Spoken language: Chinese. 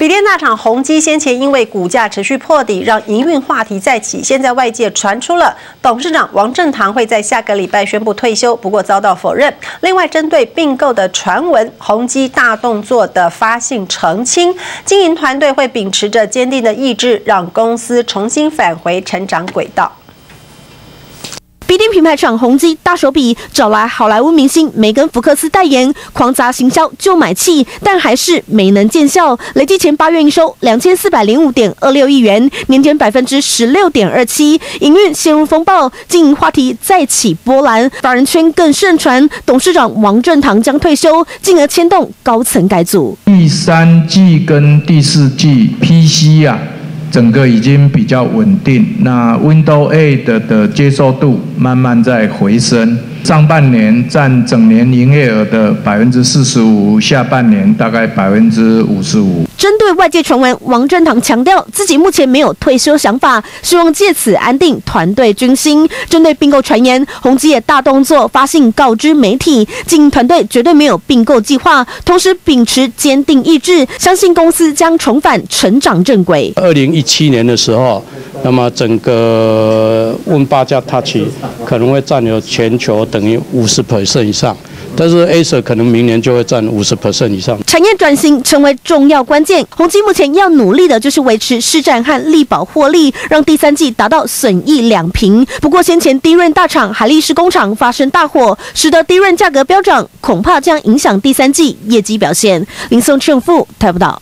笔电大厂宏基先前因为股价持续破底，让营运话题再起。现在外界传出了董事长王正堂会在下个礼拜宣布退休，不过遭到否认。另外，针对并购的传闻，宏基大动作的发信澄清，经营团队会秉持着坚定的意志，让公司重新返回成长轨道。品牌厂宏基大手笔找来好莱坞明星梅根福克斯代言，狂砸行销就买气，但还是没能见效。累计前八月营收两千四百零五点二六亿元，年减百分之十六点二七，营运陷入风暴，经营话题再起波澜。法人圈更盛传董事长王正堂将退休，进而牵动高层改组。第三季跟第四季 PC 啊。整个已经比较稳定，那 Windows 8的接受度慢慢在回升。上半年占整年营业额的百分之四十五，下半年大概百分之五十五。针对外界传闻，王正堂强调自己目前没有退休想法，希望借此安定团队军心。针对并购传言，宏基也大动作发信告知媒体，经营团队绝对没有并购计划，同时秉持坚定意志，相信公司将重返成长正轨。二零一七年的时候，那么整个 Win 八加 Touch 可能会占有全球。等于五十 percent 以上，但是 Acer 可能明年就会占五十 percent 以上。产业转型成为重要关键，宏基目前要努力的就是维持市占和力保获利，让第三季达到损益两平。不过先前低润大厂海力士工厂发生大火，使得低润价格飙涨，恐怕将影响第三季业绩表现。林松胜富台不到。